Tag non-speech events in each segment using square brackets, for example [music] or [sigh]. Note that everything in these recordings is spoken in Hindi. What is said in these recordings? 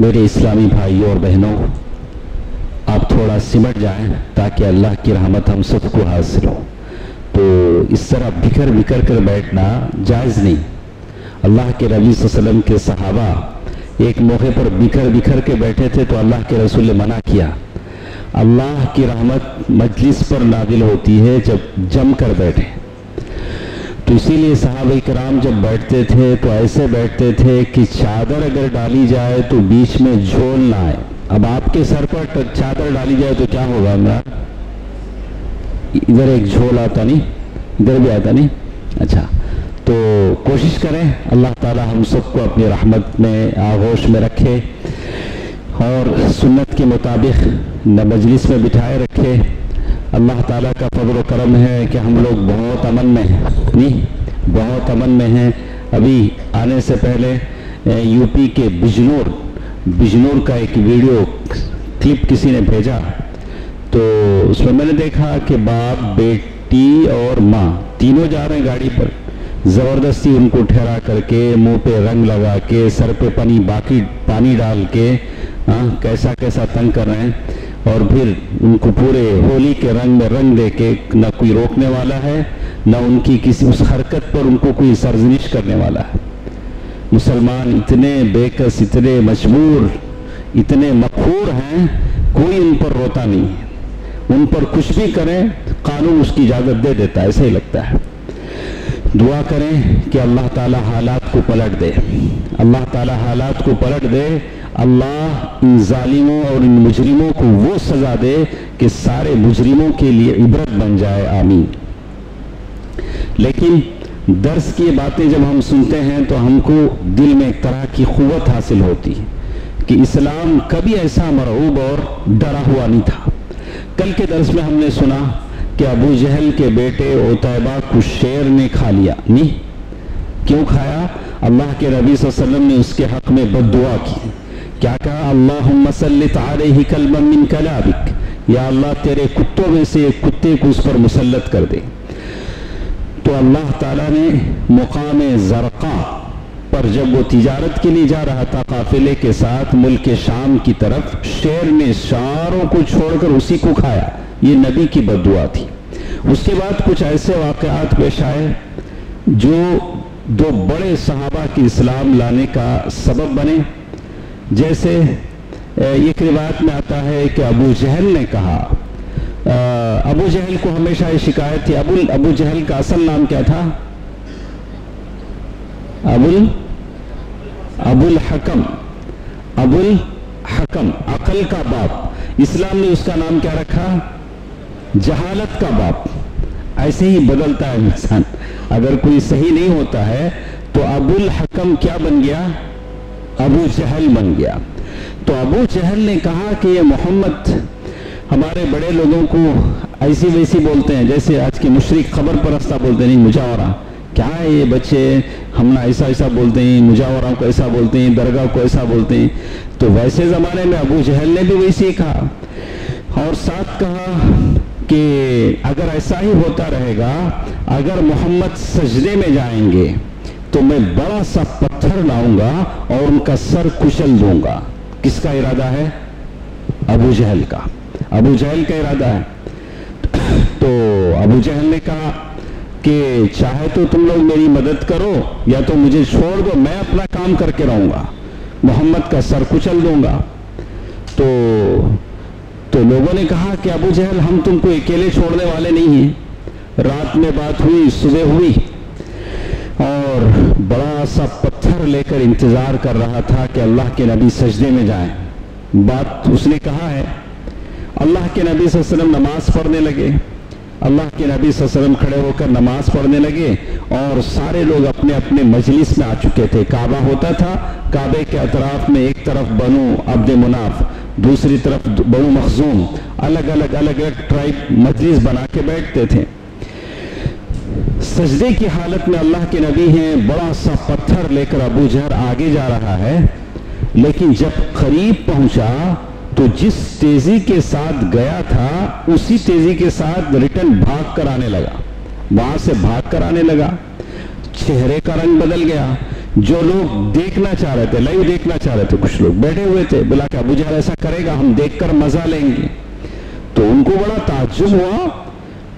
मेरे इस्लामी भाइयों और बहनों, आप थोड़ा सिमट जाएँ ताकि अल्लाह की रहमत हम सबको हासिल हो। तो इस तरह बिखर बिखर कर बैठना जायज़ नहीं। अल्लाह के नबी वसल्लम के सहाबा एक मौके पर बिखर बिखर के बैठे थे तो अल्लाह के रसूल ने मना किया। अल्लाह की रहमत मजलिस पर नादिल होती है जब जम कर बैठे। तो इसीलिए साहब कराम जब बैठते थे तो ऐसे बैठते थे कि चादर अगर डाली जाए तो बीच में झोल ना आए। अब आपके सर पर चादर डाली जाए तो क्या होगा इमरान? इधर एक झोल आता नहीं, इधर भी आता नहीं? अच्छा तो कोशिश करें, अल्लाह ताला हम सबको अपनी रहमत में, आगोश में रखे और सुन्नत के मुताबिक न मजलिस में बिठाए रखे। अल्लाह ताला का फजल करम है कि हम लोग बहुत अमन में हैं। नहीं बहुत अमन में हैं। अभी आने से पहले यूपी के बिजनौर बिजनौर का एक वीडियो क्लिप किसी ने भेजा। तो उसमें मैंने देखा कि बाप, बेटी और माँ तीनों जा रहे हैं गाड़ी पर। ज़बरदस्ती उनको ठहरा करके, मुँह पे रंग लगा के, सर पे पानी, बाकी पानी डाल के हाँ कैसा कैसा तंग कर रहे हैं। और फिर उनको पूरे होली के रंग में रंग दे के न कोई रोकने वाला है न उनकी किसी, उस हरकत पर उनको कोई सरजनिश करने वाला है। मुसलमान इतने बेकस, इतने मजबूर इतने मखूर हैं, कोई उन पर रोता नहीं है। उन पर कुछ भी करें, कानून उसकी इजाज़त दे देता है, ऐसा ही लगता है। दुआ करें कि अल्लाह ताला हालात को पलट दे। अल्लाह ताला हालात को पलट दे, अल्लाह इन जालिमों और इन मुजरिमों को वो सज़ा दे कि सारे मुजरिमों के लिए इबरत बन जाए, आमीन। लेकिन दर्स की बातें जब हम सुनते हैं तो हमको दिल में एक तरह की क़ुवत हासिल होती है कि इस्लाम कभी ऐसा मरहूब और डरा हुआ नहीं था। कल के दर्स में हमने सुना कि अबू जहल के बेटे ओतैबा को शेर ने खा लिया। नहीं, क्यों खाया? अल्लाह के नबी वसल्लम ने उसके हक में बददुआ की। क्या कहा? अल्लाह ही कलबम कलाबिक। या अल्लाह, तेरे कुत्तों में से एक कुत्ते को उस पर मुसलत कर दे। तो अल्लाह ताला ने मुकाम जरका पर जब वो तिजारत के लिए जा रहा था काफिले के साथ मुल्क शाम की तरफ़, शेर ने सारों को छोड़कर उसी को खाया। ये नबी की बदुआ थी। उसके बाद कुछ ऐसे वाकयात पेश आए जो दो बड़े सहाबा की इस्लाम लाने का सबब बने। जैसे एक रिवायत में आता है कि अबू जहल ने कहा अबू जहल को हमेशा ये शिकायत थी। अबुल, अबू जहल का असल नाम क्या था? अबुल अबुल हकम अबुल हकम, अकल का बाप। इस्लाम ने उसका नाम क्या रखा? जहालत का बाप। ऐसे ही बदलता है इंसान। अगर कोई सही नहीं होता है तो अबुल हकम क्या बन गया? अबू जहल बन गया। तो अबू जहल ने कहा कि ये मोहम्मद हमारे बड़े लोगों को ऐसी वैसी बोलते हैं, जैसे आज के मुशरक खबर परस्ता बोलते नहीं, मुजावरा, क्या है ये बच्चे? हम ना ऐसा ऐसा बोलते हैं मुजावरा को ऐसा बोलते हैं, दरगाह को ऐसा बोलते हैं। तो वैसे ज़माने में अबू जहल ने भी वैसे कहा और साथ कहा कि अगर ऐसा ही होता रहेगा, अगर मोहम्मद सजदे में जाएँगे तो मैं बड़ा सा पत्थर लाऊँगा और उनका सर कुचल दूँगा। किसका इरादा है? अबू जहल का। अबू जहल का इरादा है। तो अबू जहल ने कहा कि चाहे तो तुम लोग मेरी मदद करो या तो मुझे छोड़ दो, मैं अपना काम करके रहूँगा। मोहम्मद का सर कुचल दूँगा। तो तो लोगों ने कहा कि अबू जहल, हम तुमको अकेले छोड़ने वाले नहीं हैं। रात में बात हुई, सुबह हुई। और बड़ा सा पत्थर लेकर इंतज़ार कर रहा था कि अल्लाह के नबी सजदे में जाएँ। बात उसने कहा है अल्लाह के नबी वसल्लम नमाज़ पढ़ने लगे। अल्लाह के नबी वसल्लम खड़े होकर नमाज़ पढ़ने लगे और सारे लोग अपने अपने मजलिस में आ चुके थे। काबा होता था, काबे के अतराफ में एक तरफ़ बनु अब्द मुनाफ, दूसरी तरफ़ बड़ू मखजूम अलग अलग अलग अलग ट्राइब मजलिस बना के बैठते थे। सजदे की हालत में अल्लाह के नबी हैं, बड़ा सा पत्थर लेकर अबू जहर आगे जा रहा है, लेकिन जब करीब पहुँचा तो जिस तेज़ी के साथ गया था, उसी तेज़ी के साथ रिटर्न भाग कर आने लगा। वहाँ से भाग कर आने लगा। चेहरे का रंग बदल गया। जो लोग देखना चाह रहे थे लाइव देखना चाह रहे थे, कुछ लोग बैठे हुए थे। बोला कि अबू जहर ऐसा करेगा? हम देखकर मज़ा लेंगे। तो उनको बड़ा ताजुब हुआ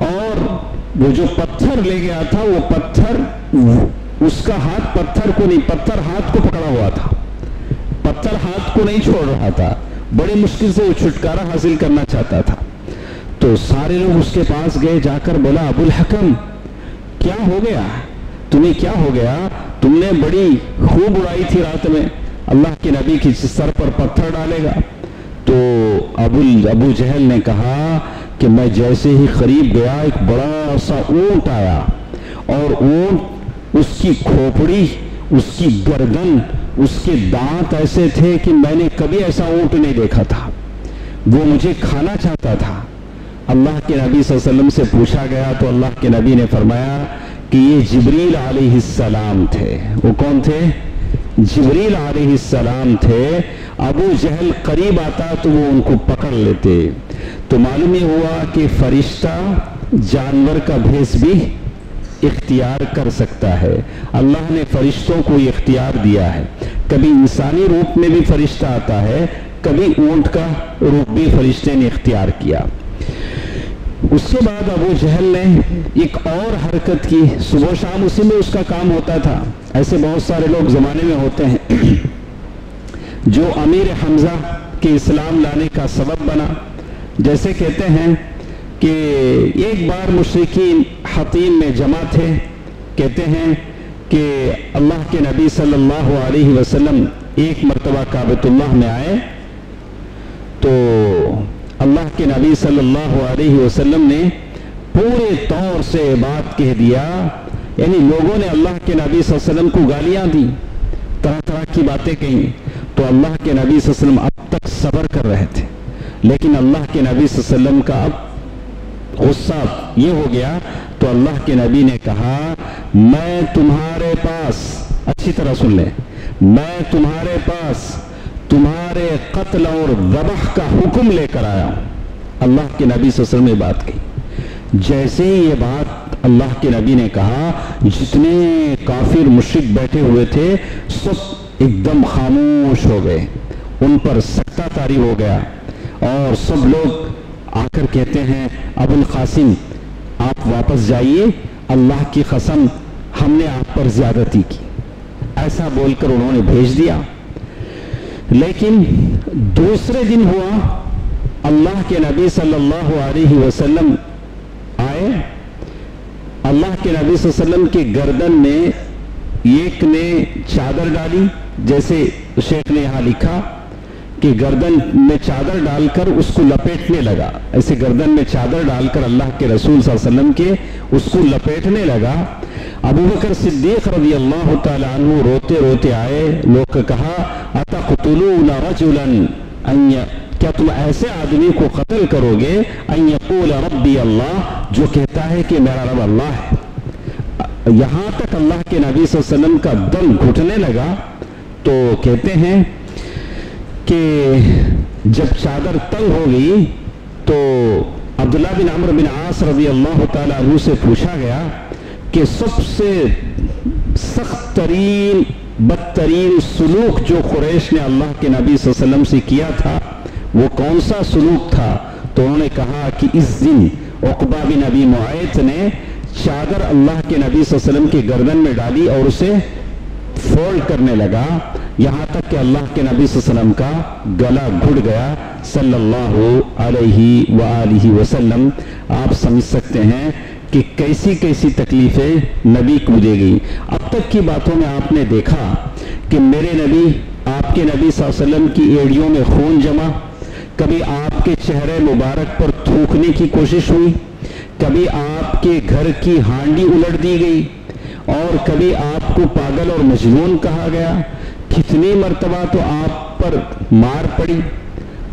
और वो जो पत्थर ले गया था, वो पत्थर, उसका हाथ पत्थर को नहीं, पत्थर हाथ को पकड़ा हुआ था। पत्थर हाथ को नहीं छोड़ रहा था। बड़ी मुश्किल से वो छुटकारा हासिल करना चाहता था। तो सारे लोग उसके पास गए, जाकर बोला, अबुल हकम, क्या हो गया? तुम्हें क्या हो गया? तुमने बड़ी खूब उड़ाई थी रात में। अल्लाह के नबी की सर पर पत्थर डालेगा। तो अबुल, अबू जहल ने कहा कि मैं जैसे ही करीब गया, एक बड़ा सा ऊँट आया और ऊँट, उसकी खोपड़ी, उसकी गर्दन उसके दांत ऐसे थे कि मैंने कभी ऐसा ऊँट नहीं देखा था। वो मुझे खाना चाहता था। अल्लाह के नबी वसल्लम से पूछा गया तो अल्लाह के नबी ने फरमाया कि ये जबरील सलाम थे। वो कौन थे? जबरील सलाम थे। अबू जहल करीब आता तो वो उनको पकड़ लेते। तो मालूम ही हुआ कि फरिश्ता जानवर का भेस भी इख्तियार कर सकता है। अल्लाह ने फरिश्तों को इख्तियार दिया है। कभी इंसानी रूप में भी फरिश्ता आता है, कभी ऊँट का रूप भी फरिश्ते ने इख्तियार किया। उसके बाद अबू जहल ने एक और हरकत की। सुबह शाम उसी में उसका काम होता था। ऐसे बहुत सारे लोग जमाने में होते हैं। जो अमीर हमजा के इस्लाम लाने का सबब बना। जैसे कहते हैं कि एक बार मुश्किन हतीम में जमा थे, कहते हैं कि अल्लाह के नबी सल्लल्लाहु अलैहि वसल्लम एक मरतबा काबतुल्लाह में आए। तो अल्लाह के नबी सल्लल्लाहु अलैहि वसल्लम ने पूरे तौर से बात कह दिया, यानी लोगों ने अल्लाह के नबी वसल्लम को गालियाँ दी तरह तरह की बातें कही। तो अल्लाह के नबी वसल्लम अब तक सबर कर रहे थे, लेकिन अल्लाह के नबी वसल्लम का अब गुस्सा ये हो गया। तो अल्लाह के नबी ने कहा, मैं तुम्हारे पास अच्छी तरह सुन ले। मैं तुम्हारे पास तुम्हारे कत्ल और दबह का हुक्म लेकर आया हूँ। अल्लाह के नबी वसल्लम ने बात कही जैसे ही ये बात अल्लाह के नबी ने कहा, जितने काफिर मुश्रिक बैठे हुए थे, सब एकदम खामोश हो गए। उन पर सत्ता तारी हो गया और सब लोग आकर कहते हैं, अबुल कासिम, आप वापस जाइए, अल्लाह की कसम, हमने आप पर ज्यादती की। ऐसा बोलकर उन्होंने भेज दिया। लेकिन दूसरे दिन हुआ, अल्लाह के नबी सल्लल्लाहु अलैहि वसल्लम आए। अल्लाह के नबी वसल्लम के गर्दन में एक ने चादर डाली, जैसे शेख ने यहाँ लिखा। कि गर्दन में चादर डालकर उसको लपेटने लगा। ऐसे गर्दन में चादर डालकर अल्लाह के रसूल वसल्लम के उसको लपेटने लगा। अबू बकर सिद्दीक रज़ी अल्लाह तु रोते रोते आए। लोग कहा अतुलून रजुलन क्या तुम ऐसे आदमी को कत्ल करोगे अयकूल रब्बी अल्लाह, जो कहता है कि मेरा रब अल्लाह है? यहाँ तक अल्लाह के नबी वसल्लम का दम घुटने लगा। तो कहते हैं कि जब चादर तंग हो गई तो अब्दुल्ला बिन अमर बिन आस रज़ी अल्लाह तु से पूछा गया कि सबसे सख्त तरीन, बदतरीन सलूक जो कुरैश ने अल्लाह के नबी वसल्लम से किया था, वो कौन सा सलूक था? तो उन्होंने कहा कि इस दिन उकबा बिन नबी मुआत ने चादर अल्लाह के नबी वसल्लम के गर्दन में डाली और उसे फोल्ड करने लगा। यहाँ तक कि अल्लाह के नबी वसल्लम का गला घुट गया। सल्लल्लाहु अलैहि वसल्लम। आप समझ सकते हैं कि कैसी कैसी तकलीफें नबी को दे गई अब तक की बातों में आपने देखा कि मेरे नबी, आपके नबी वसल्लम की एड़ियों में खून जमा। कभी आपके चेहरे मुबारक पर थूकने की कोशिश हुई। कभी आपके घर की हांडी उलट दी गई। और कभी आपको पागल और मजलून कहा गया। कितनी मरतबा तो आप पर मार पड़ी।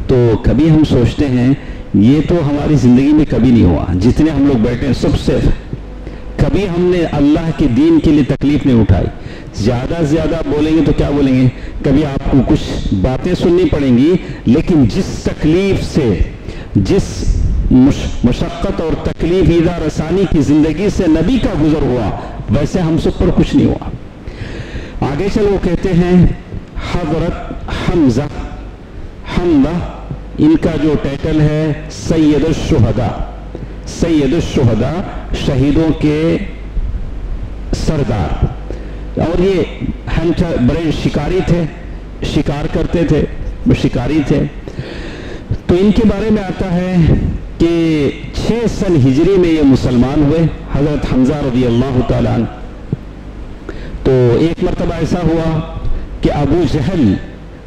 तो कभी हम सोचते हैं, ये तो हमारी ज़िंदगी में कभी नहीं हुआ। जितने हम लोग बैठे हैं सबसे कभी हमने अल्लाह के दीन के लिए तकलीफ़ नहीं उठाई। ज़्यादा से ज़्यादा बोलेंगे तो क्या बोलेंगे? कभी आपको कुछ बातें सुननी पड़ेंगी, लेकिन जिस तकलीफ़ से, जिस मुशक्क़त और तकलीफ़ ईदा रसानी की ज़िंदगी से नबी का गुजर हुआ, वैसे हम सब पर कुछ नहीं हुआ। आगे चल, कहते हैं, हज़रत हमजा। हमदा इनका जो टाइटल है सैयद शहदा सैयद शुहदा शहीदों के सरदार। और ये हंटर बड़े शिकारी थे, शिकार करते थे, शिकारी थे। तो इनके बारे में आता है कि छह सन हिजरी में ये मुसलमान हुए, हज़रत हमजा रज़ी अल्लाह तन तो एक मरतबा ऐसा हुआ कि अबू जहल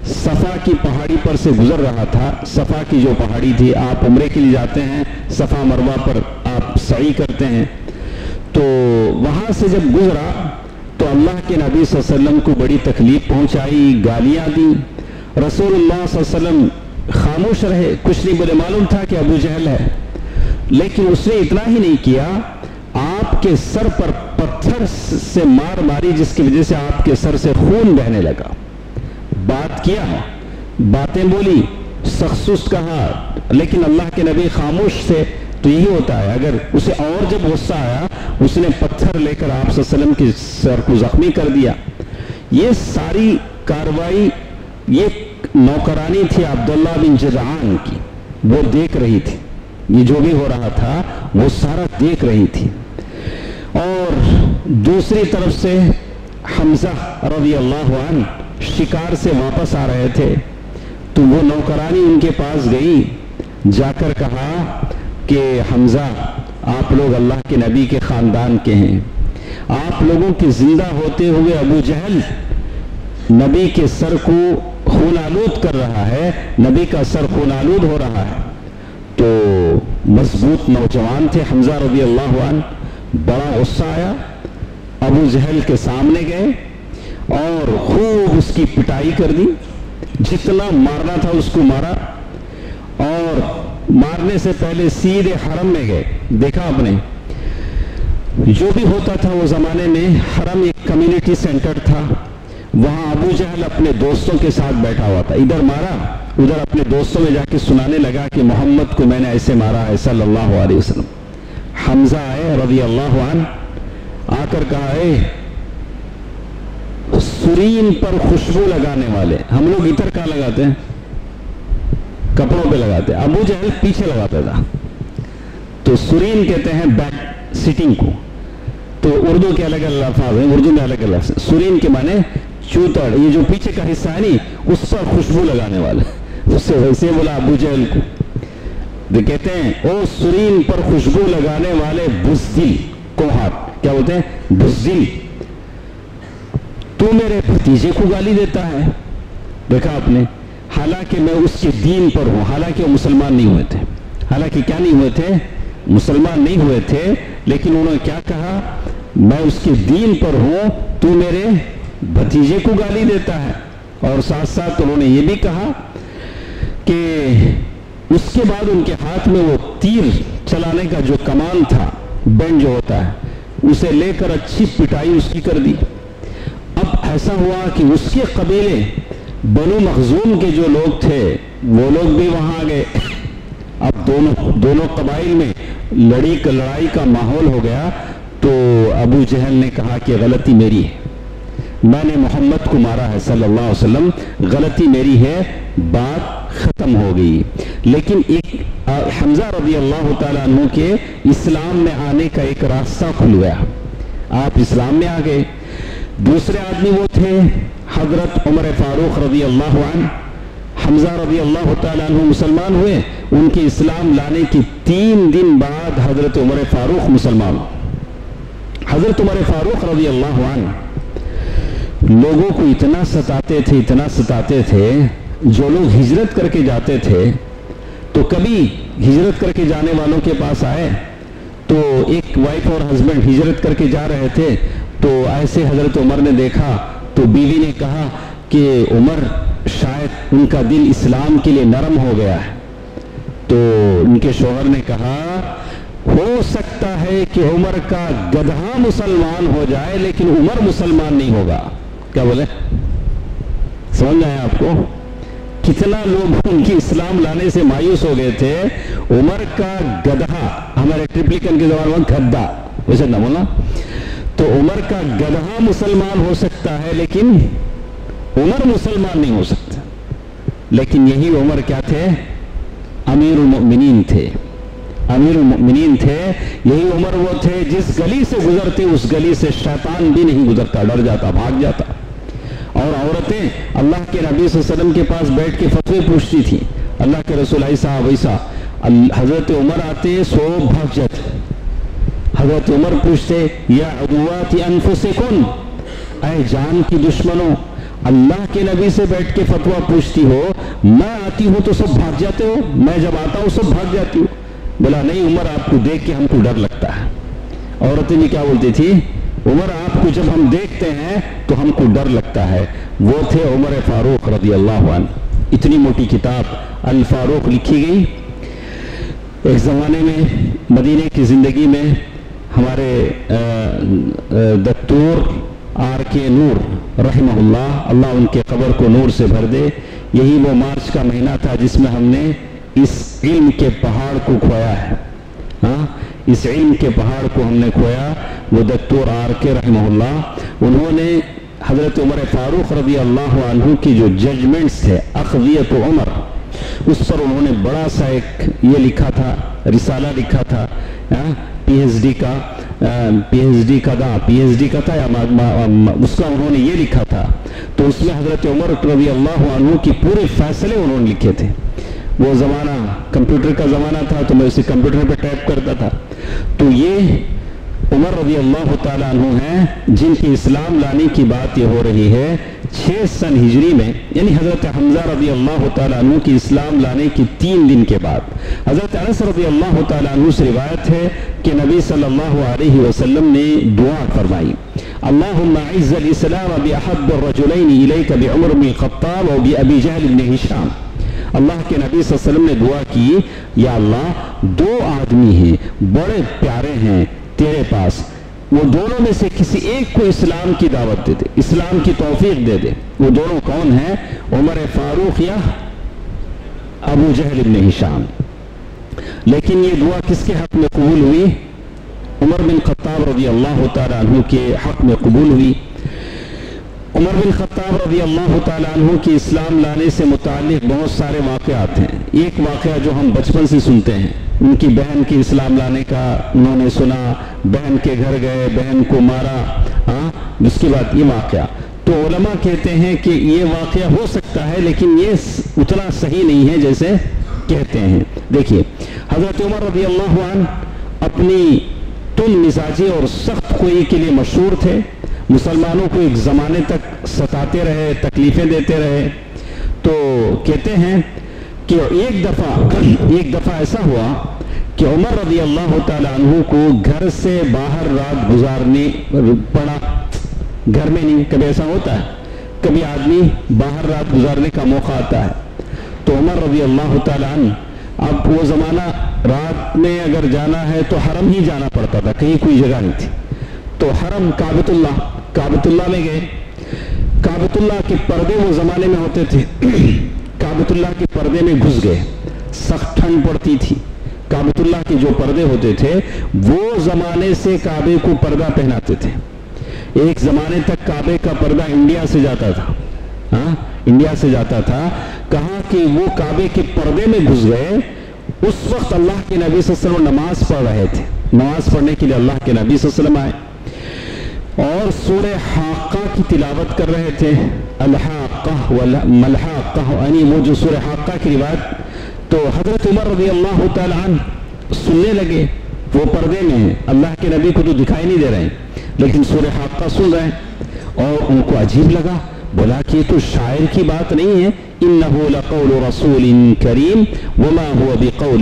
सफ़ा की पहाड़ी पर से गुजर रहा था। सफ़ा की जो पहाड़ी थी, आप उम्रे के लिए जाते हैं, सफ़ा मरवा पर आप सही करते हैं। तो वहाँ से जब गुजरा तो अल्लाह के नबी वसल्लम को बड़ी तकलीफ़ पहुंचाई, गालियाँ दी। वसल्लम खामोश रहे। कुछ नहीं बोले, मालूम था कि अबू जहल है। लेकिन उसने इतना ही नहीं किया आपके सर पर पत्थर से मार मारी, जिसकी वजह से आपके सर से खून बहने लगा। बात किया, बातें बोली सख्सुस्त कहा, लेकिन अल्लाह के नबी खामोश से तो यही होता है, अगर उसे और जब गुस्सा आया, उसने पत्थर लेकर आप वसल्लम के सर को जख्मी कर दिया। ये सारी कार्रवाई, ये नौकरानी थी अब्दुल्ला बिन जदान की, वो देख रही थी। ये जो भी हो रहा था, वो सारा देख रही थी। और दूसरी तरफ़ से हमजा रज़ी अल्लाह शिकार से वापस आ रहे थे। तो वो नौकरानी उनके पास गई, जाकर कहा कि, हमजा, आप लोग अल्लाह के नबी के ख़ानदान के हैं। आप लोगों के ज़िंदा होते हुए अबू जहल नबी के सर को खून आलूद कर रहा है, नबी का सर खून आलूद हो रहा है। तो मज़बूत नौजवान थे हमजा रबी अल्लाह बड़ा गुस्सा आया। अबू जहल के सामने गए और खूब उसकी पिटाई कर दी। जितना मारना था उसको मारा और मारने से पहले सीधे हरम में गए। देखा आपने? जो भी होता था वो जमाने में हरम एक कम्युनिटी सेंटर था। वहाँ अबू जहल अपने दोस्तों के साथ बैठा हुआ था। इधर मारा, उधर अपने दोस्तों में जाके सुनाने लगा कि मोहम्मद को मैंने ऐसे मारा है सल्लल्लाहु अलैहि वसल्लम। हमजा आए रवि अल्लाह आकर कहा है सुरीन पर खुशबू लगाने वाले, हम लोग इतर कहा लगाते हैं? कपड़ों पे लगाते हैं। अबू जहल पीछे लगाता था। तो सुरीन कहते हैं, बैक सिटिंग को। तो उर्दू के अलग अलग अल्फाज हैं, उर्दू में अलग अलग। सुरीन के माने, चूतड़, ये जो पीछे का हिस्सा है नहीं, उस पर खुशबू लगाने वाले। [laughs] उससे वैसे बोला अबू जहल को। तो कहते हैं, ओ सुरीन पर खुशबू लगाने वाले बुजदिल कोहार क्या बोलते हैं? बुजदिल तू मेरे भतीजे को गाली देता है। देखा आपने, हालाँकि मैं उसके दीन पर हूँ, हालाँकि वो मुसलमान नहीं हुए थे। हालाँकि क्या नहीं हुए थे? मुसलमान नहीं हुए थे, लेकिन उन्होंने क्या कहा? मैं उसके दीन पर हूँ, तू मेरे भतीजे को गाली देता है। और साथ साथ उन्होंने ये भी कहा कि उसके बाद उनके हाथ में वो तीर चलाने का जो कमान था बैंड जो होता है, उसे लेकर अच्छी पिटाई उसकी कर दी। अब ऐसा हुआ कि उसके कबीले बनु मखजूम के जो लोग थे, वो लोग भी वहाँ आ गए। अब दोनों दोनों कबाइल में लड़ी का, लड़ाई का माहौल हो गया तो अबू जहल ने कहा कि गलती मेरी है। मैंने मोहम्मद को मारा है सल्लल्लाहु अलैहि वसल्लम, गलती मेरी है, बात खत्म हो गई। लेकिन एक हमजा रबी अल्लाह तु के इस्लाम में आने का एक रास्ता खुल गया आप इस्लाम में आ गए। दूसरे आदमी वो थे, हज़रत उमर फारूक रबी अल्लाह हमजा रबी अल्लाह तु मुसलमान हुए। उनके इस्लाम लाने के तीन दिन बाद हज़रत उमर फारूक मुसलमान। हज़रत उमर फारूक रबी अल्लाह लोगों को इतना सताते थे, इतना सताते थे जो लोग हिजरत करके जाते थे तो कभी हिजरत करके जाने वालों के पास आए तो एक वाइफ और हस्बैंड हिजरत करके जा रहे थे तो ऐसे हज़रत उमर ने देखा तो बीवी ने कहा कि उमर, शायद उनका दिल इस्लाम के लिए नरम हो गया है। तो उनके शोहर ने कहा, हो सकता है कि उमर का गधा मुसलमान हो जाए, लेकिन उमर मुसलमान नहीं होगा। क्या बोले? समझ आए आपको? कितना लोग उनकी इस्लाम लाने से मायूस हो गए थे, उमर का गधा, हमारे ट्रिप्लिकन के जमाने में गद्दा वैसे ना बोला तो उमर का गधा मुसलमान हो सकता है, लेकिन उमर मुसलमान नहीं हो सकता। लेकिन यही उमर क्या थे? अमीर उमिनीन थे। अमीर उमिनीन थे, यही उमर वो थे जिस गली से गुजरते, उस गली से शैतान भी नहीं गुजरता, डर जाता, भाग जाता। और औरतें अल्लाह के नबी वसल्लम के पास बैठ के फतवे पूछती थी। अल्लाह के रसूल ऐसा वैसा। हज़रत उमर आते सो भाग जाते हज़रत उमर पूछते, या अदुआत अनफो से कौन अय जान की दुश्मनों, अल्लाह के नबी से बैठ के फतवा पूछती हो, मैं आती हूँ तो सब भाग जाते हो, मैं जब आता हूँ सब भाग जाती हूँ। बोला, नहीं उमर, आपको देख के हमको डर लगता है। औरतें भी क्या बोलती थी? उमर, आपको जब हम देखते हैं तो हमको डर लगता है। वो थे उमर फारूक रदी अल्लाह इतनी मोटी किताब अल फारूक लिखी गई। एक ज़माने में, मदीने की ज़िंदगी में, हमारे दत्तूर आर के नूर रहमहुल्ला अल्लाह उनके कब्र को नूर से भर दे। यही वो मार्च का महीना था, जिसमें हमने इस इल्म के पहाड़ को खोया है। हाँ इस इल्म के पहाड़ को हमने खोया। वो दत्तूर आर के रहमहुल्ला उन्होंने हज़रत उमर फारूक रदी अल्लाह की जो जजमेंट्स थे अखवियत उमर उस पर उन्होंने बड़ा सा एक ये लिखा था रिसाला लिखा था पीएचडी का पीएचडी का था पीएचडी का था या मा, मा, मा, उसका उन्होंने ये लिखा था। तो उसमें हज़रत उमर रबी अल्लाह की पूरे फैसले उन्होंने लिखे थे। वो ज़माना कंप्यूटर का ज़माना था तो मैं उसे कंप्यूटर पर टाइप करता था। तो ये उमर रबी अल्लाह तु हैं, जिनकी इस्लाम लाने की बात ये हो रही है छः सन हिजरी में, यानी हज़रत हमजा रबी अल्लाह तु की इस्लाम लाने की तीन दिन के बाद। हज़रत अनस रबी अल्लाह तु से रिवायत है कि नबी सल्लल्लाहु अलैहि वसल्लम ने दुआ फरमाई, अल्लाहुम्मा बिअहब्बिर-रजुलैन इलैका बिउमर बिन खत्ताब और बिअबी जहल इब्न हिशाम। अल्लाह के नबी वसल्लम ने दुआ की, या अल्लाह, दो आदमी हैं, बड़े प्यारे हैं तेरे पास, वो दोनों में से किसी एक को इस्लाम की दावत दे दे, इस्लाम की तोफीक दे दे। वो दोनों कौन है? उमर फारूक या अबू जहल इब्न हिशाम। लेकिन ये दुआ किसके हक में कबूल हुई? उमर बिन खत्ताब रज़ी अल्लाह तु के हक में कबूल हुई। उमर बिन खत्ताब रज़ी अल्लाह तु के इस्लाम लाने से मुतालिक बहुत सारे वाक़ात हैं। एक वाक़ जो हम बचपन से सुनते हैं। उनकी बहन की इस्लाम लाने का उन्होंने सुना, बहन के घर गए, बहन को मारा हाँ? उसके बाद ये वाक़ तो ओलमा कहते हैं कि ये वाक़ हो सकता है, लेकिन ये उतना सही नहीं है जैसे कहते हैं। देखिए, हज़रत उमर रज़ी अल्लाह अपनी तुम मिजाजी और सख्त कोई के लिए मशहूर थे। मुसलमानों को एक ज़माने तक सताते रहे, तकलीफ़ें देते रहे। तो कहते हैं कि एक दफ़ा एक दफ़ा ऐसा हुआ कि उमर रज़ी अल्लाह तु को घर से बाहर रात गुजारने पड़ा। घर में नहीं, कभी ऐसा होता है? कभी आदमी बाहर रात गुजारने का मौका आता है। तो उमर रज़ी अल्लाह तु अब वो ज़माना रात में अगर जाना है तो हरम ही जाना पड़ता था, कहीं कोई जगह नहीं थी। तो हरम काबतुल्ला काबतुल्ला में गए। काबतुल्ला के पर्दे वो ज़माने में होते थे। काबतुल्ला के पर्दे में घुस गए। सख्त ठंड पड़ती थी। काबतुल्ला के जो पर्दे होते थे, वो जमाने से काबे को पर्दा पहनाते थे। एक जमाने तक काबे का पर्दा इंडिया से जाता था। हा? इंडिया से जाता था। कहा कि वो काबे के पर्दे में घुस गए। उस वक्त अल्लाह के नबी वसल्लम नमाज़ पढ़ रहे थे। नमाज़ पढ़ने के लिए अल्लाह के नबी आए। और सूर्य हाका की तिलावत कर रहे थे। यानी वो जो सूर्य हाका की रिवायत तो हज़रत उमर रज़ी अल्लाह सुनने लगे। वो पर्दे में अल्लाह के नबी को तो दिखाई नहीं दे रहे हैं, लेकिन सूर्य हाका सुन रहे हैं और उनको अजीब लगा। बोला कि ये तो शायर की बात नहीं है। इन रसूल करीम, वमा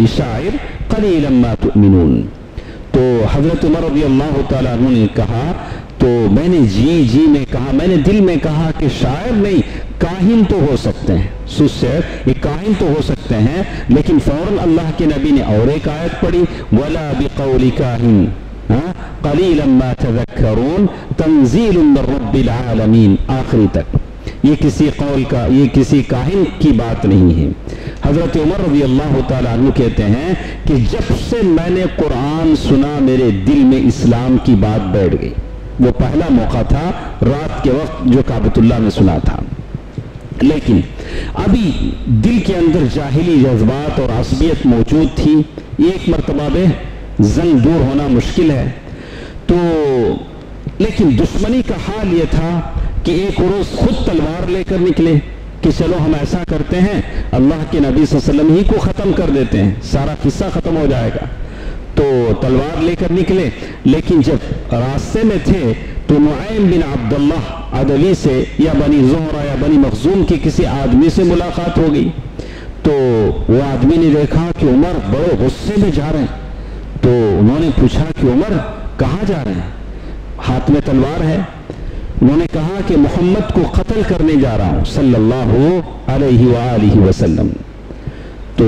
शायर कलीलम्मा तुमिनून। तो हज़रत उमर रज़ी अल्लाह ने कहा तो मैंने जी जी में कहा, मैंने दिल में कहा कि शायर नहीं, काहिन तो हो सकते हैं। सुशर ये काहिन तो हो सकते हैं, लेकिन फ़ौरन अल्लाह के नबी ने और एक आयत पढ़ी, वला बिकौली काहिन तजक्करून तंजील आखिरी तक। ये किसी कौल का, ये किसी काहिन की बात नहीं है। हज़रत उमर रज़ी अल्लाह तु कहते हैं कि जब से मैंने कुरान सुना, मेरे दिल में इस्लाम की बात बैठ गई। वो पहला मौका था रात के वक्त जो काबतुल्ला में सुना था। लेकिन अभी दिल के अंदर जाहिली जज्बात और असबियत मौजूद थी। एक मरतबा में जंग दूर होना मुश्किल है। तो लेकिन दुश्मनी का हाल यह था कि एक रोज खुद तलवार लेकर निकले कि चलो हम ऐसा करते हैं, अल्लाह के नबी वसल्लम ही को ख़त्म कर देते हैं, सारा किस्सा ख़त्म हो जाएगा। तो तलवार लेकर निकले। लेकिन जब रास्ते में थे तो नुआम बिन अब्दुल्ला अदली से या बनी जोहरा या बनी मखजूम के किसी आदमी से मुलाकात हो गई। तो वो आदमी ने देखा कि उमर बड़े गुस्से में जा रहे हैं। तो उन्होंने पूछा कि उमर, कहाँ जा रहे हैं? हाथ में तलवार है। उन्होंने कहा कि मोहम्मद को कत्ल करने जा रहा हूँ, सल्लल्लाहु अलैहि वसल्लम। तो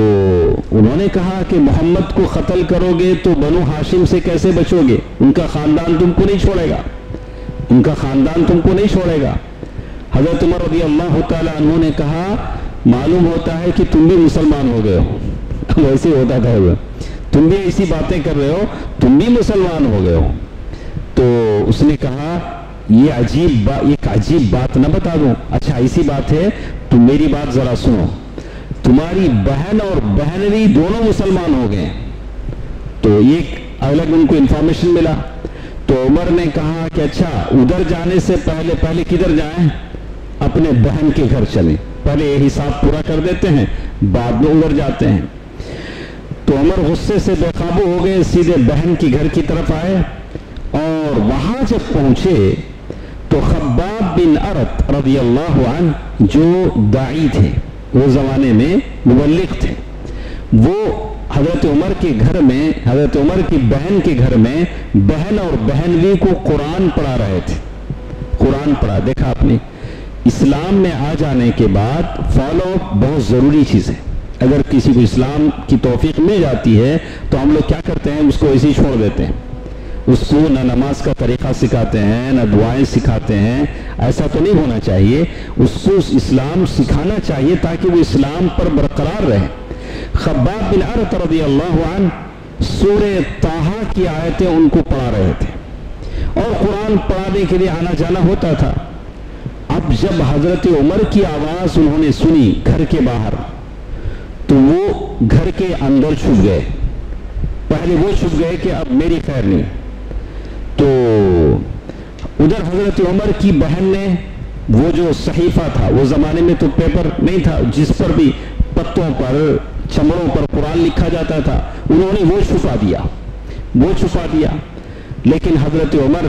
उन्होंने कहा कि मोहम्मद को कत्ल करोगे तो बनु हाशिम से कैसे बचोगे? उनका खानदान तुमको नहीं छोड़ेगा। उनका खानदान तुमको नहीं छोड़ेगा। हज़रत उमर रबी अल्लाह ने कहा, मालूम होता है कि तुम भी मुसलमान हो गए हो। [laughs] वैसे होता था वो तुम भी ऐसी बातें कर रहे हो, तुम भी मुसलमान हो गए हो। तो उसने कहा, ये अजीब बात एक अजीब बात ना बता दूँ। अच्छा ऐसी बात है, तुम मेरी बात जरा सुनो। तुम्हारी बहन और बहनरी दोनों मुसलमान हो गए। तो एक अलग उनको इंफॉर्मेशन मिला। तो उमर ने कहा कि अच्छा उधर जाने से पहले पहले किधर जाएँ? अपने बहन के घर चले। पहले ये हिसाब पूरा कर देते हैं, बाद में उधर जाते हैं। तो उमर गुस्से से बेकाबू हो गए, सीधे बहन के घर की तरफ़ आए और वहाँ जब पहुँचे तो खब्बाब बिन अरत रबी अल्लाह जो दाई थे। वो ज़माने में मुबलिक थे। वो हज़रत उमर के घर में, हज़रत उमर की बहन के घर में बहन और बहनवी को कुरान पढ़ा रहे थे। कुरान पढ़ा, देखा आपने। इस्लाम में आ जाने के बाद फॉलो बहुत ज़रूरी चीज़ है। अगर किसी को इस्लाम की तोफीक मिल जाती है तो हम लोग क्या करते हैं, उसको ऐसे ही छोड़ देते हैं। उसको न नमाज़ का तरीका सिखाते हैं, न दुआएँ सिखाते हैं, ऐसा तो नहीं होना चाहिए। उसको इस्लाम सिखाना चाहिए ताकि वो इस्लाम पर बरकरार रहे। खब्बाब बिन अरत रदी अल्लाह सूर्य ताहा की आयतें उनको पढ़ा रहे थे। और कुरान पढ़ाने के लिए आना जाना होता था। अब जब हज़रत उमर की आवाज़ उन्होंने सुनी घर के बाहर तो वो घर के अंदर छुप गए। पहले वो छुप गए कि अब मेरी खैर नहीं। तो उधर हज़रत उमर की बहन ने वो जो सहीफा था, वो जमाने में तो पेपर नहीं था, जिस पर भी पत्तों पर, चमड़ों पर कुरान लिखा जाता था, उन्होंने वो छुपा दिया, वो छुपा दिया। लेकिन हज़रत उमर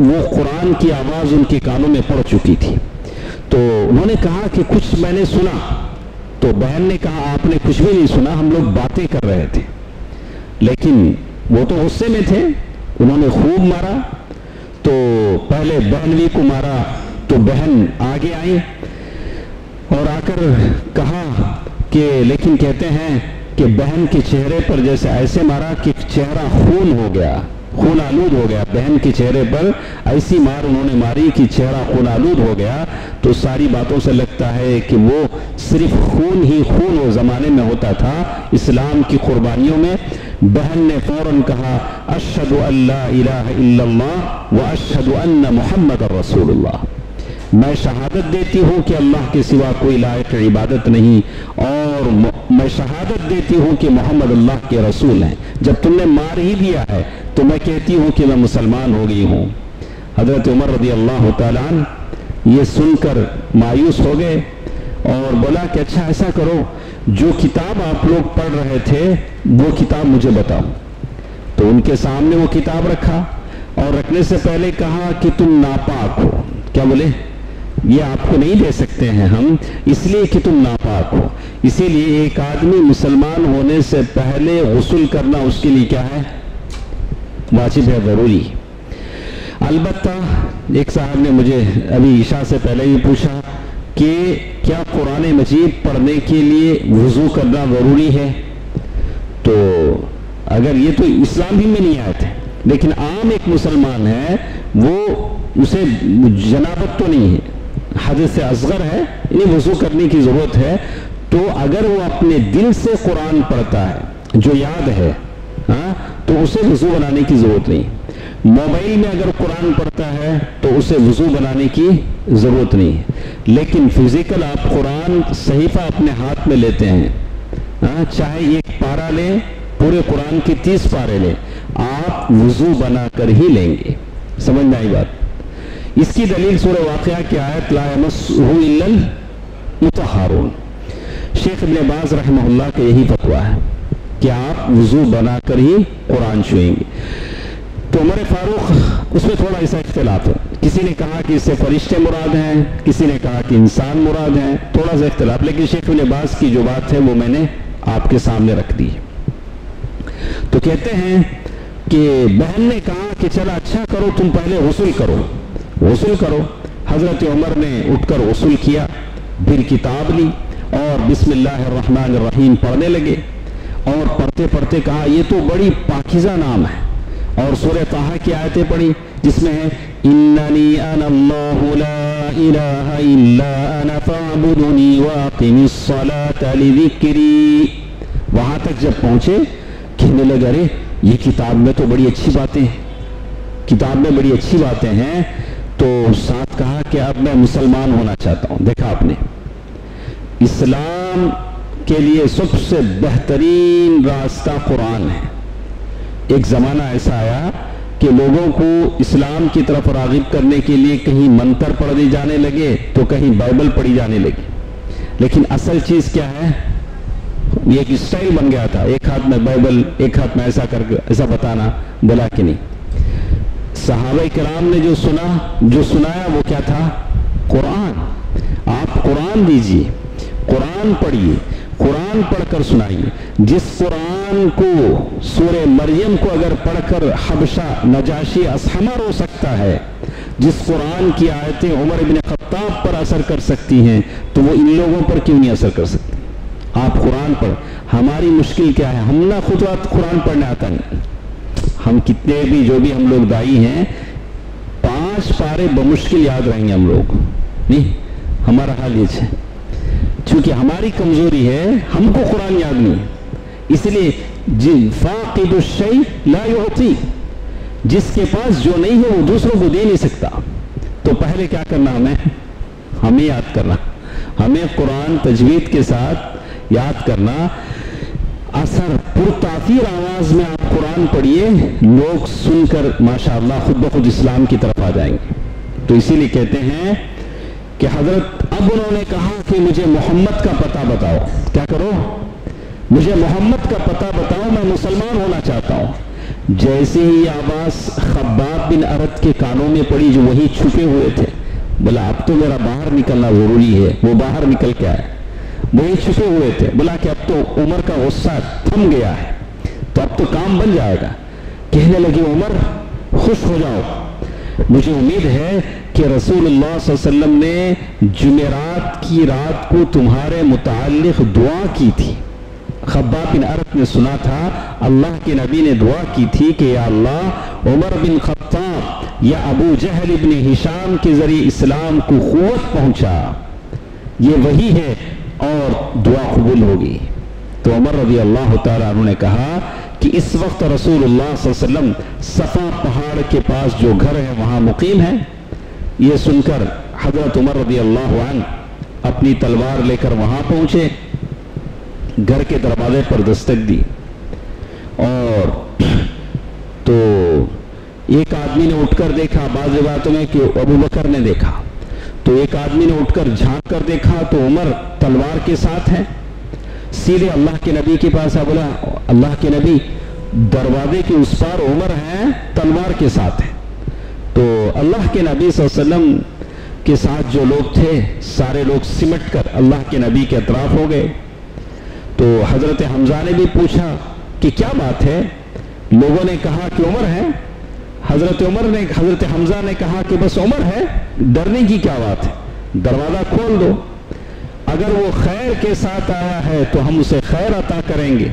वो कुरान की आवाज़ उनके कानों में पड़ चुकी थी। तो उन्होंने कहा कि कुछ मैंने सुना तो बहन ने कहा, आपने कुछ भी नहीं सुना, हम लोग बातें कर रहे थे। लेकिन वो तो गुस्से में थे उन्होंने खूब मारा तो पहले बहनवी को मारा तो बहन आगे आई और आकर कहा कि, लेकिन कहते हैं कि बहन के चेहरे पर जैसे ऐसे मारा कि चेहरा खून हो गया, खून आलूद हो गया। बहन के चेहरे पर ऐसी मार उन्होंने मारी कि चेहरा खून आलूद हो गया। तो सारी बातों से लगता है कि वो सिर्फ़ खून ही खून वो जमाने में होता था, इस्लाम की कुर्बानियों में। बहन ने फ़ौरन कहा अशद व अशद मोहम्मद रसूलुल्लाह. मैं शहादत देती हूँ कि अल्लाह के सिवा कोई लायक इबादत नहीं, और मैं शहादत देती हूँ कि मोहम्मद अल्लाह के रसूल हैं। जब तुमने मार ही दिया है तो मैं कहती हूँ कि मैं मुसलमान हो गई हूँ। हज़रत उमर रदी अल्लाह तन ये सुनकर मायूस हो गए और बोला कि अच्छा ऐसा करो जो किताब आप लोग पढ़ रहे थे, वो किताब मुझे बताओ। तो उनके सामने वो किताब रखा और रखने से पहले कहा कि तुम नापाक हो। क्या बोले? ये आपको नहीं दे सकते हैं हम, इसलिए कि तुम नापाक हो। इसीलिए एक आदमी मुसलमान होने से पहले गसल करना उसके लिए क्या है? वाजिब है, ज़रूरी। अलबत्ता, एक साहब ने मुझे अभी ईशा से पहले ही पूछा कि क्या कुरान मजीद पढ़ने के लिए वज़ू करना ज़रूरी है? तो अगर ये तो इस्लाम ही में नहीं थे, लेकिन आम एक मुसलमान है, वो उसे जनाबत तो नहीं है हद से असगर है, इन्हें वज़ू करने की ज़रूरत है। तो अगर वो अपने दिल से कुरान पढ़ता है, जो याद है हाँ तो उसे वज़ू बनाने की ज़रूरत नहीं मोबाइल में अगर कुरान पढ़ता है तो उसे वज़ू बनाने की ज़रूरत नहीं है। लेकिन फ़िज़िकल आप कुरान सहीफा अपने हाथ में लेते हैं। हाँ चाहे एक पारा लें, पूरे कुरान के तीस पारे लें, आप वज़ू बना कर ही लेंगे। समझ में आई बात? इसकी दलील सूर्य वाक़ की आयत लामसुल शेख इब्न बाज का यही फतवा है कि आप वज़ू बनाकर ही कुरान छुएँगे। तो उमर फारूक, उसमें थोड़ा ऐसा इख्तलाफ है। किसी ने कहा कि इससे फरिश्ते मुराद हैं, किसी ने कहा कि इंसान मुराद हैं, थोड़ा सा इख्तलाफ। लेकिन शेख बास की जो बात है, वो मैंने आपके सामने रख दी। तो कहते हैं कि बहन ने कहा कि चला अच्छा करो, तुम पहले वसूल करो। वसूल करो। हज़रत उमर ने उठकर वसूल किया, फिर किताब ली और बिस्मिल्लाहिर्रहमानिर्रहीम पढ़ने लगे और पढ़ते पढ़ते कहा, ये तो बड़ी पाकिजा नाम है। और सूर्य ताहा की आयतें पढ़ी, जिसमें है इन्ननी वहाँ तक जब पहुँचे, कहने लगे, अरे, ये किताब में तो बड़ी अच्छी बातें हैं। किताब में बड़ी अच्छी बातें हैं। तो साथ कहा कि अब मैं मुसलमान होना चाहता हूँ। देखा आपने, इस्लाम के लिए सबसे बेहतरीन रास्ता कुरान है। एक ज़माना ऐसा आया कि लोगों को इस्लाम की तरफ़ रागिब करने के लिए कहीं मंत्र पढ़े जाने लगे तो कहीं बाइबल पढ़ी जाने लगी। लेकिन असल चीज़ क्या है? ये एक स्टाइल बन गया था। एक हाथ में बाइबल, एक हाथ में ऐसा कर, ऐसा बताना, बोला कि नहीं। सहाबा कराम ने जो सुना, जो सुनाया, वो क्या था? कुरान। आप कुरान दीजिए, कुरान पढ़िए, कुरान पढ़कर सुनाइए। जिस कुरान को सूर्य मरियम को अगर पढ़कर हबशा नजाशी असहमा रो सकता है, जिस कुरान की आयतें उमर बिन खत्ताब पर असर कर सकती हैं तो वो इन लोगों पर क्यों नहीं असर कर सकती? आप कुरान पर हमारी मुश्किल क्या है? हम ना खुद कुरान पढ़ने आता नहीं हम कितने भी जो भी हम लोग दाई हैं, पाँच पारे बमुश्किल याद रहेंगे हम लोग। नहीं, हमारा हाल ये है। क्योंकि हमारी कमज़ोरी है, हमको कुरान याद नहीं इसलिए जिन फाकिदुशई ला होती जिसके पास जो नहीं है वो दूसरों को दे नहीं सकता। तो पहले क्या करना हमें? हमें याद करना। हमें कुरान तजवीद के साथ याद करना। असर पुरतासीर आवाज़ में आप कुरान पढ़िए, लोग सुनकर माशाअल्लाह खुद ब खुद इस्लाम की तरफ़ आ जाएँगे। तो इसीलिए कहते हैं कि हज़रत, अब उन्होंने कहा कि मुझे मोहम्मद का पता बताओ। क्या करो? मुझे मोहम्मद का पता बताओ, मैं मुसलमान होना चाहता हूँ। जैसे ही आवाज़ खब्बाब बिन अरत के कानों में पड़ी, जो वही छुपे हुए थे, बोला, अब तो मेरा बाहर निकलना ज़रूरी है, वो बाहर निकल के आए। वही छुपे हुए थे, बोला कि अब तो उमर का गुस्सा थम गया है तो अब तो काम बन जाएगा। कहने लगे, उमर, खुश हो जाओ। मुझे उम्मीद है कि रसूलुल्लाह वसल्लम ने जुमेरात की रात को तुम्हारे मुतालिक दुआ की थी। खब्बा बिन अरब ने सुना था, अल्लाह के नबी ने दुआ की थी कि या अल्लाह, उमर बिन खत्ताब या अबू जहल इब्न हिशाम के ज़रिए इस्लाम को कुत पहुँचा। ये वही है और दुआ कबूल होगी। तो उमर रबी अल्लाह तु ने कहा कि इस वक्त रसूलुल्लाह वसल्लम सफ़ा पहाड़ के पास जो घर है, वहाँ मुकीम है। ये सुनकर हज़रत उमर रबी अल्लाह अपनी तलवार लेकर वहाँ पहुँचे। घर के दरवाजे पर दस्तक दी। और तो एक आदमी ने उठकर देखा, बाज बातों में कि अबू बकर ने देखा। तो एक आदमी ने उठकर झाँक कर देखा तो उमर तलवार के साथ है। सीधे अल्लाह के नबी के पास आ बोला, अल्लाह के नबी, दरवाजे के उस पार उमर है, तलवार के साथ है। तो अल्लाह के नबी वसल्लम के साथ जो लोग थे, सारे लोग सिमट कर अल्लाह के नबी के अतराफ हो गए। तो हज़रत हमजा ने भी पूछा कि क्या बात है? लोगों ने कहा कि उम्र है। हज़रत उमर ने, हज़रत हमजा ने कहा कि बस उम्र है, डरने की क्या बात है? दरवाज़ा खोल दो। अगर वो खैर के साथ आया है तो हम उसे खैर अता करेंगे।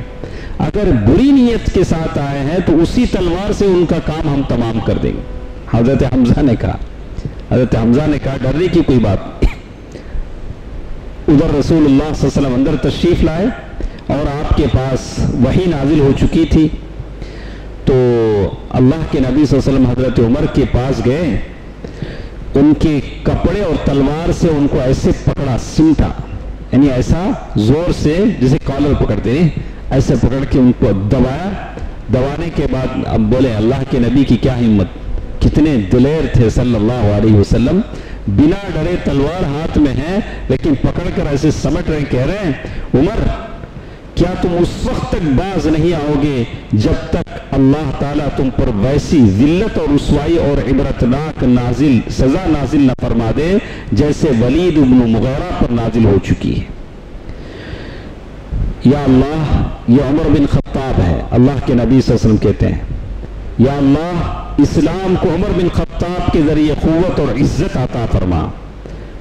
अगर बुरी नीयत के साथ आए हैं तो उसी तलवार से उनका काम हम तमाम कर देंगे। हज़रत हमजा ने कहा। हज़रत हमजा ने कहा, डरने की कोई बात उधर वसल्लम अंदर तशरीफ़ लाए। और आपके पास वही नाजिल हो चुकी थी तो अल्लाह के नबी वसल्लम हज़रत उमर के पास गए। उनके कपड़े और तलवार से उनको ऐसे पकड़ा सिमटा यानी ऐसा ज़ोर से जैसे कॉलर पकड़ते हैं, ऐसे पकड़ के उनको दबाया। दबाने के बाद अब बोले, अल्लाह के नबी की क्या हिम्मत? कितने दिलेर थे सल्लल्लाहु अलैहि वसल्लम। बिना डरे तलवार हाथ में है, लेकिन पकड़कर ऐसे समट रहे कह रहे हैं, उमर क्या तुम उस वक्त तक बाज नहीं आओगे जब तक अल्लाह ताला तुम पर वैसी जिल्लत और रसवाई और इबरतनाक नाजिल, सजा नाजिल न फरमा दे जैसे वलीद उब्न मुगैरा पर नाजिल हो चुकी है। या अल्लाह यह उमर बिन खत्ताब है। अल्लाह के नबी वसल्लम कहते हैं, या अल्लाह, इस्लाम को उमर बिन खत्ताब के ज़रिए क़ुव्वत और इज़्ज़त आता फरमा।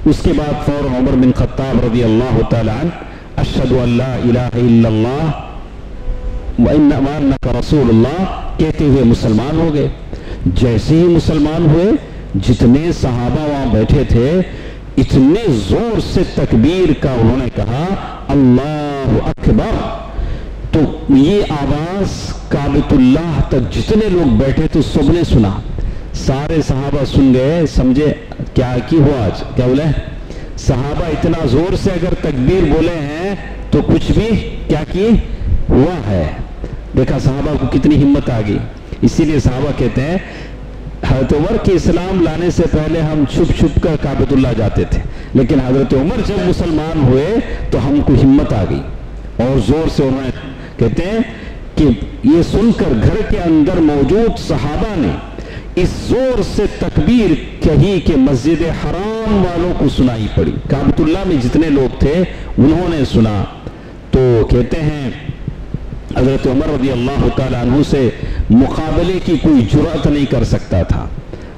उसके बाद फ़ौरन उमर बिन खत्ताब रदी अल्लाह तन अशद रसूलुल्लाह। कहते हुए मुसलमान हो गए। जैसे ही मुसलमान हुए, जितने सहाबा वहाँ बैठे थे, इतने ज़ोर से तकबीर का उन्होंने कहा, अल्लाह अकबर। तो ये आवाज़ काबतुल्लाह तक जितने लोग बैठे थे, सबने सुना। सारे सहाबा सुन गए, समझे, क्या की हुआ आज? क्या बोले सहाबा इतना ज़ोर से अगर तकबीर बोले हैं तो कुछ भी क्या की? हुआ है। देखा सहाबा को कितनी हिम्मत आ गई। इसीलिए सहाबा कहते हैं, हज़रत के इस्लाम लाने से पहले हम छुप छुप कर काबतुल्ला जाते थे। लेकिन हज़रत उमर जब मुसलमान हुए तो हमको हिम्मत आ गई। और ज़ोर से उन्होंने कहते हैं कि ये सुनकर घर के अंदर मौजूद सहाबा ने इस ज़ोर से तकबीर कही कि मस्जिद हराम वालों को सुनाई पड़ी। काबतुल्ला में जितने लोग थे, उन्होंने सुना। तो कहते हैं, हज़रत उमर रदी अल्लाह तु से मुकाबले की कोई जुरात नहीं कर सकता था।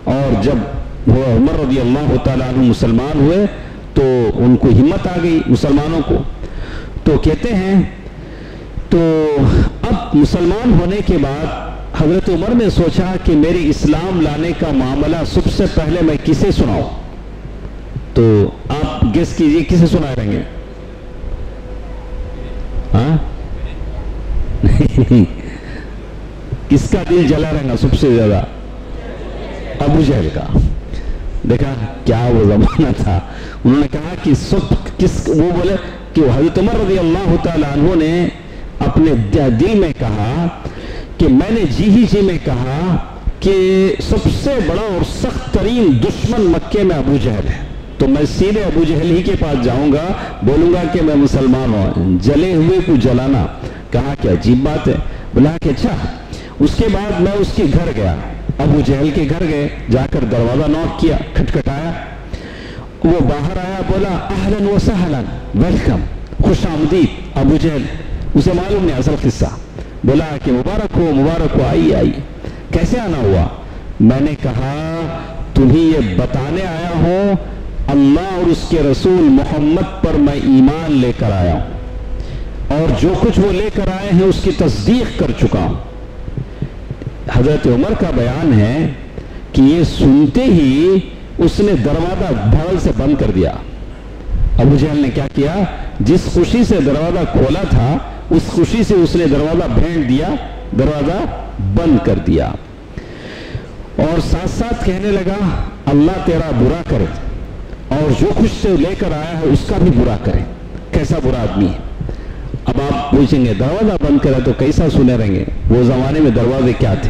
और जब वो उमर रदी अल्लाह तु मुसलमान हुए तो उनको हिम्मत आ गई मुसलमानों को। तो कहते हैं तो अब मुसलमान होने के बाद हज़रत उमर ने सोचा कि मेरी इस्लाम लाने का मामला सबसे पहले मैं किसे सुनाऊं? तो आप गेस कीजिए, किसे सुना रहेंगे? हाँ? किसका दिल जला रहेगा सबसे ज़्यादा? अबू जहल का। देखा क्या वो जमाना था। उन्होंने कहा कि सब किस, वो बोले कि हज़रत उमर रज़ी अल्लाह तु ने अपने दिल में कहा कि मैंने जी ही जी में कहा कि सबसे बड़ा और सख्त तरीन दुश्मन मक्के में अबू जहल है। तो मैं सीधे अबू जहल ही के पास जाऊँगा, बोलूँगा कि मैं मुसलमान हूँ। जले हुए को जलाना, कहा कि अजीब बात है। बोला कि अच्छा उसके बाद मैं उसके घर गया। अबू जहल के घर गए, जाकर दरवाज़ा नॉक किया, खटखटाया। वो बाहर आया, बोला, अहलन व सहलन, वेलकम, खुश आमदीद, अबू जहल, उसे मालूम नहीं, असल किस्सा। बोला कि मुबारक हो मुबारक हो, आई आई। कैसे आना हुआ? मैंने कहा, तुम्हें ये बताने आया हूँ, अल्लाह और उसके रसूल मोहम्मद पर मैं ईमान लेकर आया हूँ। और जो कुछ वो लेकर आए हैं, उसकी तस्दीक कर चुका हूँ। हज़रत उमर का बयान है कि ये सुनते ही उसने दरवाज़ा धड़ल से बंद कर दिया। अबू जहल ने क्या किया? जिस खुशी से दरवाज़ा खोला था उस खुशी से उसने दरवाज़ा भेंट दिया, दरवाज़ा बंद कर दिया। और साथ साथ कहने लगा, अल्लाह तेरा बुरा करे और जो कुछ से लेकर आया है उसका भी बुरा करे। कैसा बुरा आदमी है? अब आप पूछेंगे, दरवाज़ा बंद करे तो कैसा सुने रहेंगे? वो जमाने में दरवाजे क्या थे?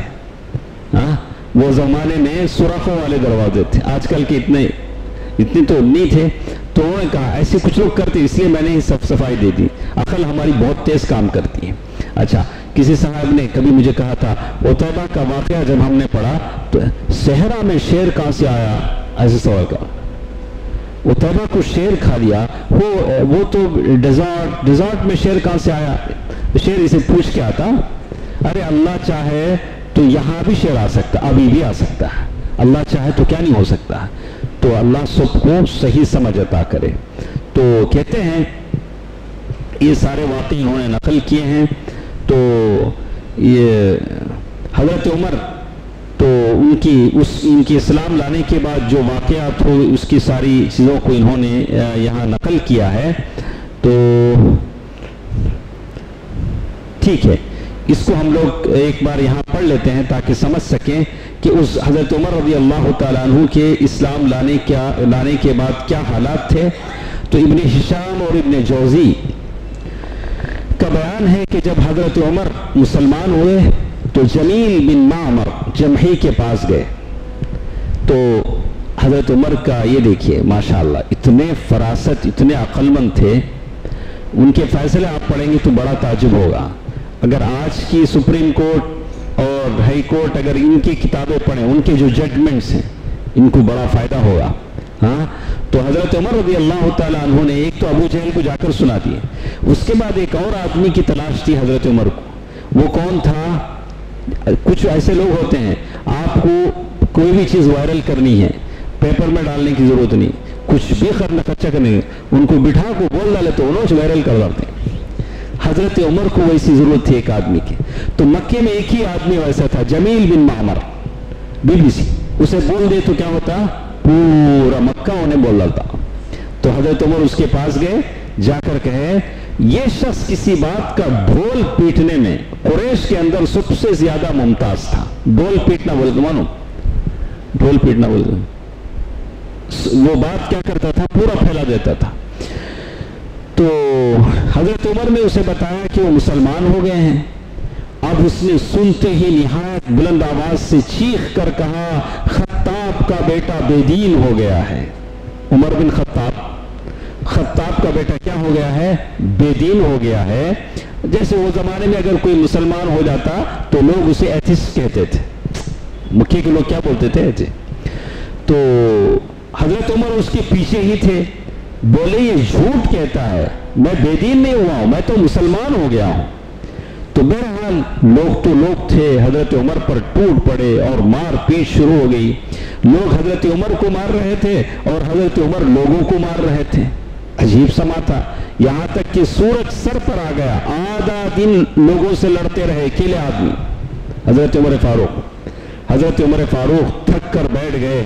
हा? वो जमाने में सुरखों वाले दरवाजे थे। आजकल के इतने इतने तो नहीं थे तो उन्होंने कहा, ऐसे कुछ लोग करते, इसलिए मैंने ही सब सफ़ाई दे दी। अकल हमारी बहुत तेज काम करती है। अच्छा किसी साहब ने कभी मुझे कहा था तोबा का वाकया जब हमने पढ़ा तो सहरा में शेर कहाँ से आया? ऐसे सवाल का। उतबा को शेर खा लिया, वो वो तो डिजॉर्ट डिजॉर्ट में शेर कहाँ से आया? शेर इसे पूछ के आता, अरे अल्लाह चाहे तो यहाँ भी शेर आ सकता, अभी भी आ सकता है। अल्लाह चाहे तो क्या नहीं हो सकता? तो अल्लाह सबको सही समझ अता करे। तो कहते हैं, ये सारे वाक़ इन्होंने नकल किए हैं। तो ये हज़रत उमर तो उनकी, उस इनकी इस्लाम लाने के बाद जो वाक़ात हो, उसकी सारी चीज़ों को इन्होंने यहाँ नकल किया है। तो ठीक है, इसको हम लोग एक बार यहाँ पढ़ लेते हैं ताकि समझ सकें। कि उस हज़रत उमर रज़ी अल्लाह तु के इस्लाम लाने क्या, लाने के बाद क्या हालात थे? तो इबन हिशाम और इबन जौजी का बयान है कि जब हज़रत उमर मुसलमान हुए तो जमील बिन मामर जमही के पास गए। तो हज़रत उमर का ये देखिए, माशाल्लाह, इतने फरासत, इतने अक्लमंद थे, उनके फैसले आप पढ़ेंगे तो बड़ा ताजुब होगा। अगर आज की सुप्रीम कोर्ट और हाई कोर्ट अगर इनकी किताबें पढ़ें, उनके जो जजमेंट्स हैं, इनको बड़ा फ़ायदा होगा। हाँ? तो हज़रत उमर रज़ी अल्लाह तु ने एक तो अबू जहल को जाकर सुना दिए। उसके बाद एक और आदमी की तलाश थी हज़रत उमर को। वो कौन था? कुछ ऐसे लोग होते हैं, आपको कोई भी चीज़ वायरल करनी है पेपर में डालने की ज़रूरत नहीं। कुछ भी करना कच्चा करने उनको बिठा को बोल डाले तो उन्होंने वायरल कर डालते हैं हज़रत उमर को वैसी ज़रूरत थी एक आदमी की। तो मक्के में एक ही आदमी वैसा था, जमील बिन मामर, बीबीसी। उसे बोल दे तो क्या होता? पूरा मक्का उन्हें बोल डालता। तो हज़रत उमर उसके पास गए, जाकर कहे, ये शख्स किसी बात का ढोल पीटने में कुरेश के अंदर सबसे ज़्यादा मुमताज़ था। ढोल पीटना बोल दो मानो? ढोल पीटना बोल। वो बात क्या करता था? पूरा फैला देता था। तो हज़रत उमर ने उसे बताया कि वो मुसलमान हो गए हैं। अब उसने सुनते ही निहायत बुलंद आवाज़ से चीख कर कहा, खत्ताब का बेटा बेदीन हो गया है। उमर बिन खत्ताब खत्ताब का बेटा क्या हो गया है? बेदीन हो गया है। जैसे वो जमाने में अगर कोई मुसलमान हो जाता तो लोग उसे एथिस्ट कहते थे। मुख्य के लोग क्या बोलते थे? ऐसे तो हज़रत उमर उसके पीछे ही थे। बोले, ये झूठ कहता है, मैं बेदीन नहीं हुआ हूँ, मैं तो मुसलमान हो गया हूँ। तो बहरहाल लोग तो लोग थे, हज़रत उमर पर टूट पड़े और मार पीट शुरू हो गई। लोग हज़रत उमर को मार रहे थे और हज़रत उमर लोगों को मार रहे थे। अजीब समा था यहाँ तक कि सूरज सर पर आ गया। आधा दिन लोगों से लड़ते रहे, अकेले आदमी। हज़रत उमर फारूक। हज़रत उमर फारूक थक कर बैठ गए।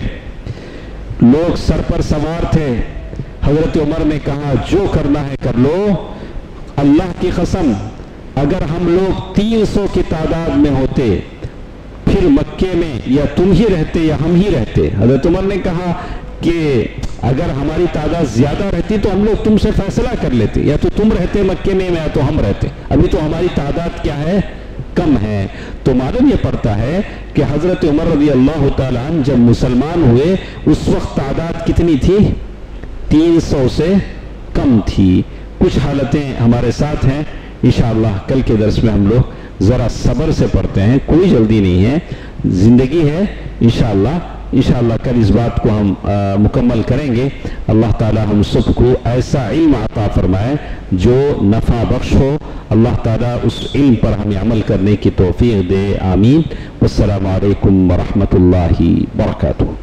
लोग सर पर सवार थे। हज़रत उमर ने कहा, जो करना है कर लो। अल्लाह की कसम अगर हम लोग 300 की तादाद में होते, फिर मक्के में या तुम ही रहते या हम ही रहते। हज़रत उमर ने कहा कि अगर हमारी तादाद ज़्यादा रहती तो हम लोग तुमसे फैसला कर लेते। या तो तुम रहते मक्के में या तो हम रहते। अभी तो हमारी तादाद क्या है? कम है। तो मालूम यह पड़ता है कि हज़रत उमर रज़ी अल्लाह तन जब मुसलमान हुए, उस वक्त तादाद कितनी थी? 300 से कम थी। कुछ हालतें हमारे साथ हैं। इन कल के दर्स में हम लोग ज़रा सब्र से पढ़ते हैं, कोई जल्दी नहीं है। ज़िंदगी है इन इंशाल्लाह कल इस बात को हम मुकम्मल करेंगे। अल्लाह ताला हम सबको ऐसा इल्म आता फरमाए जो नफ़ा बख्श हो। अल्लाह ताला उस इल्म पर हमें अमल करने की तोफ़ी दे। आमीन। वालकम वरहमल वर्का